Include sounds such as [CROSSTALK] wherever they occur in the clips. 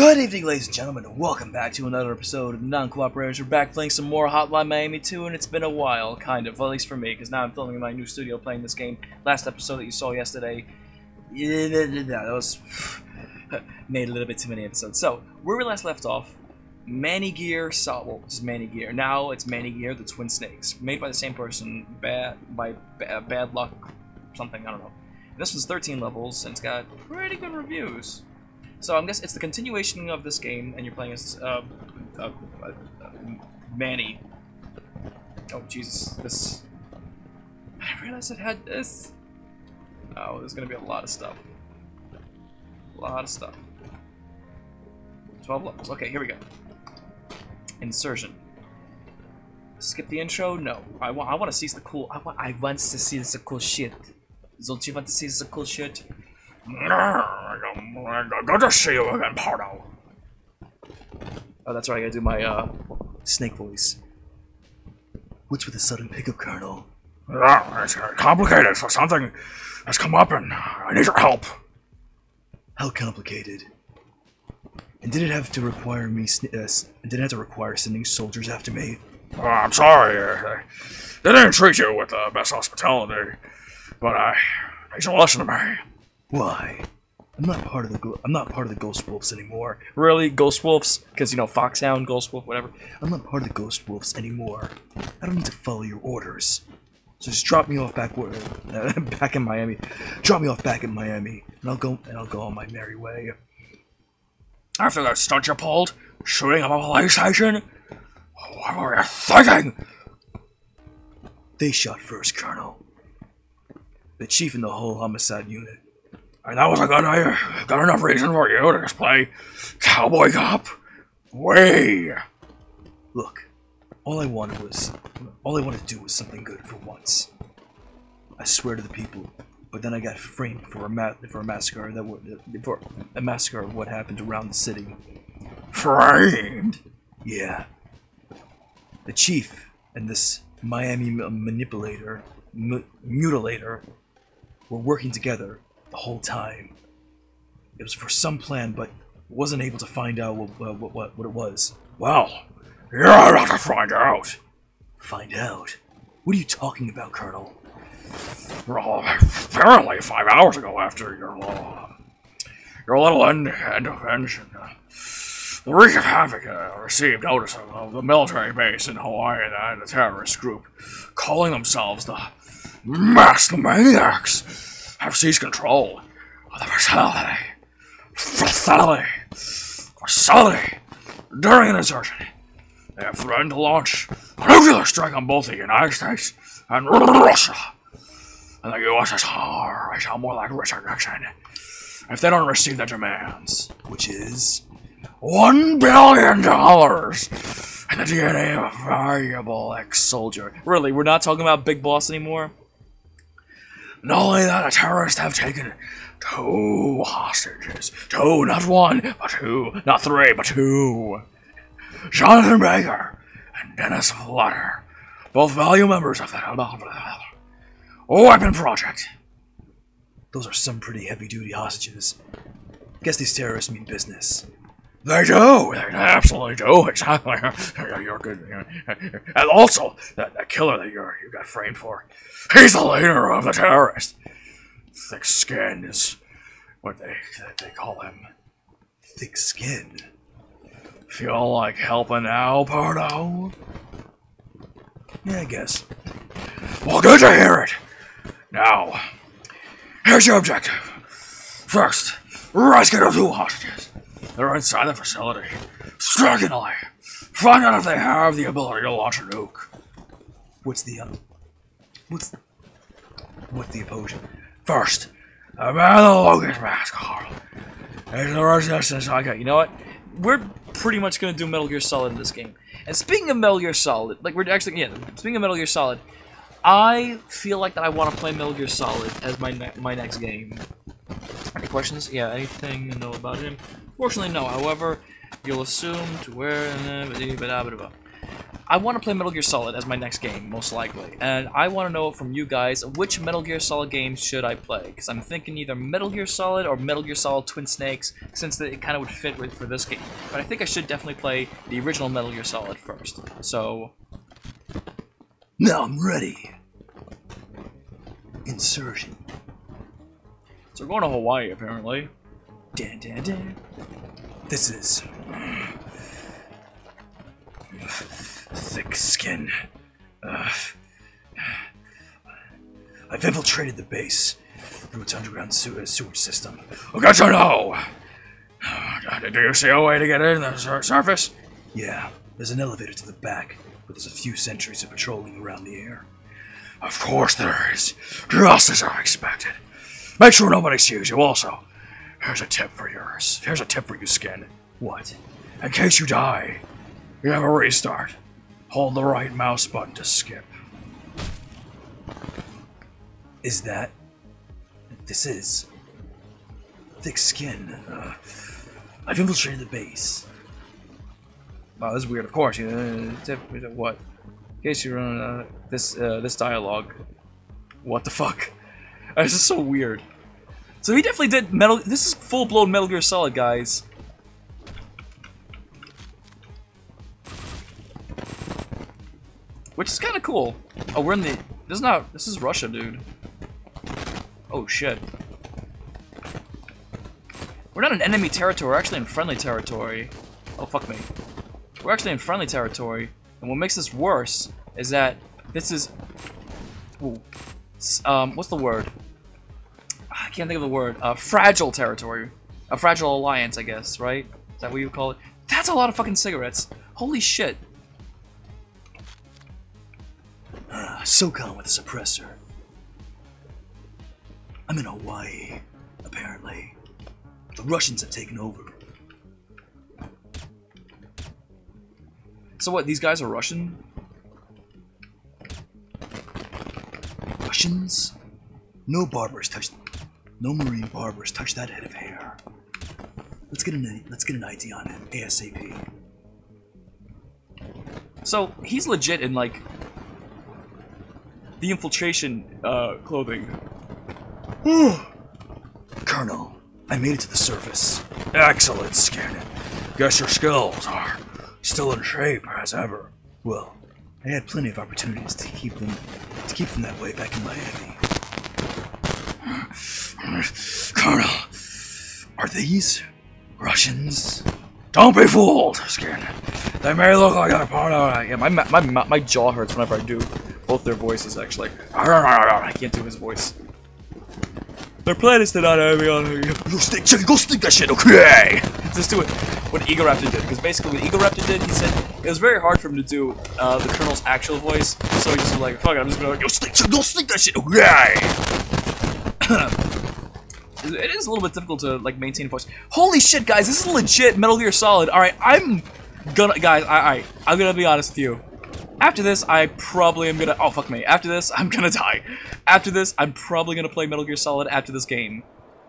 Good evening, ladies and gentlemen, and welcome back to another episode of Non-Cooperators. We're back playing some more Hotline Miami 2, and it's been a while, kind of, at least for me, because now I'm filming in my new studio playing this game. Last episode that you saw yesterday, that was [SIGHS] made a little bit too many episodes. So, where we last left off, Manny Gear saw, well, it's Manny Gear. Now it's Manny Gear, the Twin Snakes, made by the same person, bad by ba Bad Luck, something, I don't know. This one's 13 levels, and it's got pretty good reviews. So I'm guessing it's the continuation of this game, and you're playing as uh, Manny. Oh Jesus, this. I realized it had this. Oh, there's gonna be a lot of stuff. A lot of stuff. 12 levels. Okay, here we go. Insertion. Skip the intro? No. I want. I want to see the cool. I want. I want to see the cool shit. Don't you want to see the cool shit? Good to see you again, Pardo. Oh, that's right. I gotta do my uh, snake voice. What's with the sudden pickup, Colonel? Yeah, it's uh, complicated, so something has come up and I need your help. How complicated? And did it have to require me? sn- Uh, s- did it have to require sending soldiers after me? Uh, I'm sorry, uh, they didn't treat you with the best hospitality, but I need you to listen to me. Why? I'm not part of the. I'm not part of the Ghost Wolves anymore. Really, Ghost Wolves? Because you know, Foxhound, Ghost Wolf, whatever. I'm not part of the Ghost Wolves anymore. I don't need to follow your orders. So just drop me off back where, [LAUGHS] back in Miami. Drop me off back in Miami, and I'll go and I'll go on my merry way. After that stunt you pulled, shooting up a police station, what were you thinking? They shot first, Colonel. The chief in the whole homicide unit. And that was a good idea. Got enough reason for you to just play cowboy cop? Way. Look, all I wanted was, all I wanted to do was something good for once. I swear to the people. But then I got framed for a ma- for a massacre that would for a massacre of what happened around the city. Framed. Yeah. The chief and this Miami m- manipulator, mu- mutilator, were working together the whole time. It was for some plan, but wasn't able to find out what uh, what, what, what it was. Well, you're about to find out. Find out? What are you talking about, Colonel? Well, apparently five hours ago after your uh, your little end intervention, uh, the Reach of Havoc uh, received notice of, of the military base in Hawaii and the terrorist group, calling themselves the Masked Maniacs, have seized control of the facility. Facility. Facility. During an insurgency, they have threatened to launch a nuclear strike on both the United States and Russia and the USSR is more like Nixon if they don't receive their demands, Which is one billion dollars and the DNA of a valuable ex-soldier. really we're not talking about Big Boss anymore. Not only that, the terrorists have taken two hostages. Two, not one, but two. Not three, but two. Jonathan Baker and Dennis Flutter, both value members of the Weapon Project. Those are some pretty heavy-duty hostages. Guess these terrorists mean business. They do. They absolutely do. Exactly. You're good. And also, that, that killer that you're, you got framed for, he's the leader of the terrorists. Thick skin is what they they call him. Thick skin. Feel like helping out, Pardo? Yeah, I guess. Well, good to hear it. Now, here's your objective. First, rescue the two hostages. They're inside the facility. Strikingly, find out if they have the ability to launch a nuke. What's the um, what's what's the opposing? First, a man in the Locust mask, Carl. There's the resistance I got. You know what? We're pretty much gonna do Metal Gear Solid in this game. And speaking of Metal Gear Solid, like we're actually yeah, speaking of Metal Gear Solid, I feel like that I want to play Metal Gear Solid as my ne my next game. Any questions? Yeah, anything to know about him? Fortunately, no. However, you'll assume to where. I want to play Metal Gear Solid as my next game, most likely. And I want to know from you guys, which Metal Gear Solid game should I play? Because I'm thinking either Metal Gear Solid or Metal Gear Solid Twin Snakes, since it kind of would fit with for this game. But I think I should definitely play the original Metal Gear Solid first. So... Now I'm ready. Insertion. So we're going to Hawaii, apparently. This is thick skin. Uh, I've infiltrated the base through its underground sewer sewage system. I got to know. Do you see a way to get in the sur- surface? Yeah, there's an elevator to the back, but there's a few sentries of patrolling around the air. Of course there is. Just as I expected. Make sure nobody sees you also. Here's a tip for yours. Here's a tip for you, Skin. What? In case you die, you have a restart. Hold the right mouse button to skip. Is that? This is thick skin. Uh, I've infiltrated the base. Wow, this is weird. Of course, you know, tip- what? In case you run uh, this uh, this dialogue. What the fuck? [LAUGHS] This is so weird. So he definitely did Metal. This is full blown Metal Gear Solid, guys. Which is kind of cool. Oh, we're in the. This is not. This is Russia, dude. Oh shit. We're not in enemy territory. We're actually in friendly territory. Oh fuck me. We're actually in friendly territory, and what makes this worse is that this is. Ooh. Um, what's the word? I can't think of the word. Uh, fragile territory. A fragile alliance, I guess, right? Is that what you call it? That's a lot of fucking cigarettes. Holy shit. [SIGHS] SOCOM with a suppressor. I'm in Hawaii, apparently. The Russians have taken over. So what? These guys are Russian? Russians? No barbers touched. No marine barbers touch that head of hair. Let's get an let's get an ID on him ASAP. So he's legit in like the infiltration uh, clothing. Colonel, I made it to the surface. Excellent, Skin. Guess your skills are still in shape as ever. Well, I had plenty of opportunities to keep them to keep them that way back in Miami. Colonel, Are these Russians? don't be fooled, Skin. They may look like a part of yeah, my, ma- my my jaw hurts whenever I do both their voices. Actually, [LAUGHS] I can't do his voice. Their plan is to not have me on here. Go stick, check, go stick that shit, okay? [LAUGHS] Just do it. What Eagle Raptor did, because basically what Eagle Raptor did, he said it was very hard for him to do uh, the Colonel's actual voice, so he just was like, "Fuck it, I'm just gonna." Go stick, check, go stick that shit, [LAUGHS] okay? It is a little bit difficult to like maintain a voice. Holy shit, guys! This is legit Metal Gear Solid. All right, I'm gonna, guys. All right, I'm gonna be honest with you. After this, I probably am gonna. Oh fuck me. After this, [LAUGHS] I'm gonna die. After this, I'm probably gonna play Metal Gear Solid after this game.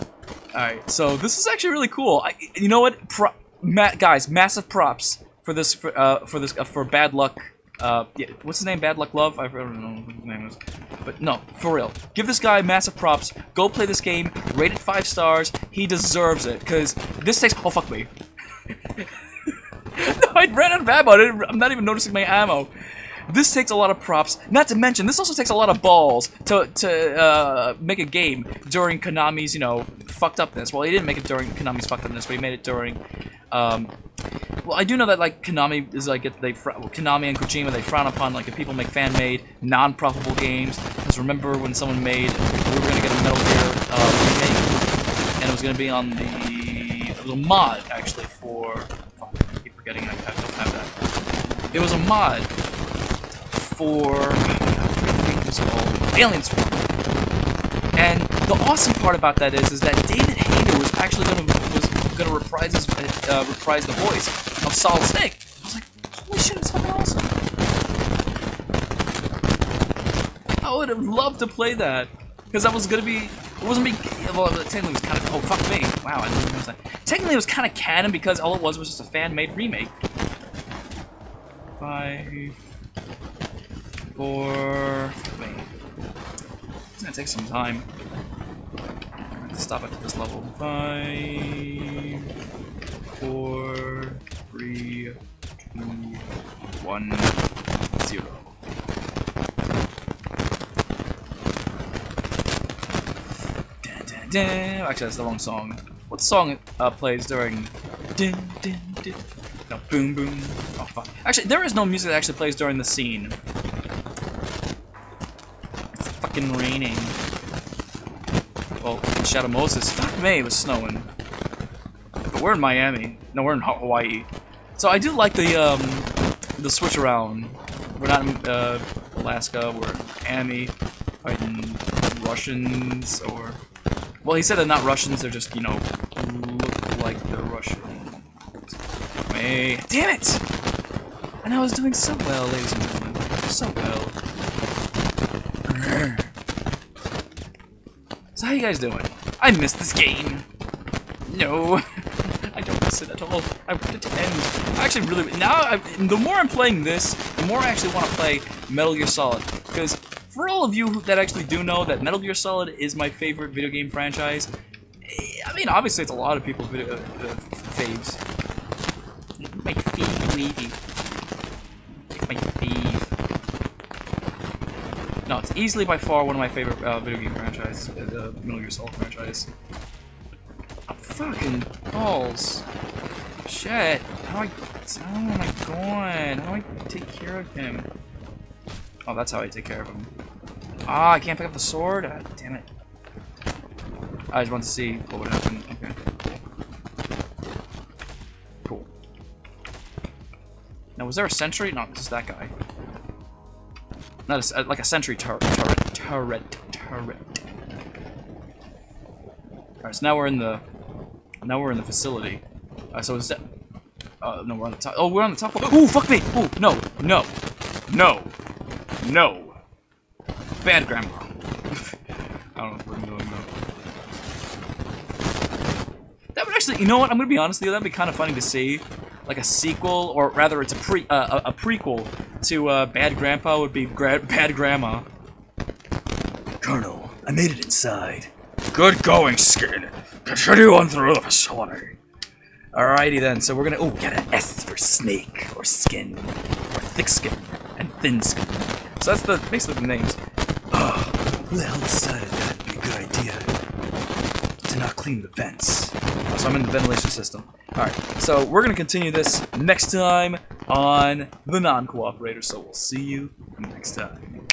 All right, so this is actually really cool. I, you know what, Pro, ma guys? Massive props for this for uh, for this uh, for Bad Luck. Uh, yeah, what's his name? Bad Luck Love? I don't know what his name is. But no, for real. Give this guy massive props. Go play this game. Rate it five stars. He deserves it. Cause this takes. Oh fuck me. [LAUGHS] no, I ran out of ammo. I'm not even noticing my ammo. This takes a lot of props. Not to mention, this also takes a lot of balls to to uh, make a game during Konami's, you know, fucked upness. Well, he didn't make it during Konami's fucked upness, but he made it during. Um, well, I do know that like Konami is like they well, Konami and Kojima they frown upon like if people make fan-made, non-profitable games. Because remember when someone made we were gonna get a Metal Gear uh, remake, and it was gonna be on the it was a mod actually for. Fuck, I keep forgetting I I don't have that. It was a mod for what was called? Alien Swarm. And the awesome part about that is, is that David Hayter was actually gonna was gonna reprise his uh, reprise the voice of Solid Snake. I was like, holy shit, it's fucking awesome. I would have loved to play that because that was gonna be. It wasn't be. Well, technically, it was kind of. Oh fuck me! Wow, I didn't that. Technically, it was kind of canon because all it was was just a fan-made remake. Five, four. Wait. It's gonna take some time. I have to stop at this level. Five, four, three, two, one, zero. Dun, dun, dun. Actually, that's the wrong song. What song uh, plays during? Dun, dun, dun. No, boom, boom. Oh fuck. Actually, there is no music that actually plays during the scene. It's fucking raining. Shadow Moses, fuck me, it was snowing. But we're in Miami. No, we're in Hawaii. So I do like the um, the switch around. We're not in uh, Alaska. We're in Miami, fighting Russians or. Well, he said they're not Russians. They're just you know look like they're Russian. Hey, damn it! And I was doing so well, ladies and gentlemen. So well. So how you guys doing? I missed this game. No, [LAUGHS] I don't miss it at all. I want it to end. I actually really now. I, the more I'm playing this, the more I actually want to play Metal Gear Solid. Because for all of you that actually do know that Metal Gear Solid is my favorite video game franchise. eh, I mean, obviously it's a lot of people's video uh, uh, faves. My fave, lady. My fave. No, it's easily by far one of my favorite uh, video game franchises, uh, the Metal Gear Solid franchise. Fucking balls. Shit. How I... Oh my god. How do I take care of him? Oh, that's how I take care of him. Ah, I can't pick up the sword? Ah, damn it. I just want to see what would happen. Okay. Cool. Now, was there a sentry? No, is that guy. Not a uh, like a sentry turret, turret, turret, turret. Alright, so now we're in the, now we're in the facility. So is that, uh, no, we're on the top. Oh, we're on the top. Ooh, fuck me! Ooh, no, no, no, no. Bad grandma. [LAUGHS] I don't know what I'm doing though. That would actually, you know what? I'm gonna be honest with you. That'd be kind of funny to see, like a sequel, or rather, it's a pre, uh, a, a prequel to uh, Bad Grandpa would be gra Bad Grandma. Colonel, I made it inside. Good going, Skin. Continue on through the facility. Alrighty then. So we're gonna. Oh, Got an S for snake or skin. or thick skin and thin skin. So that's the basically the names. Who the hell decided that'd be a good idea to not clean the vents? So I'm in the ventilation system. Alright, so we're gonna continue this next time on the non-cooperator. So we'll see you next time.